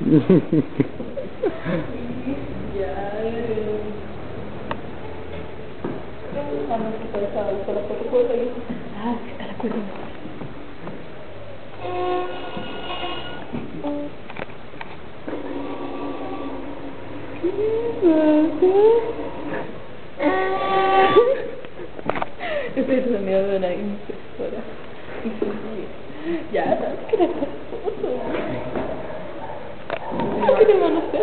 Ese sonido de una insectora. Ya, qué que me van a hacer?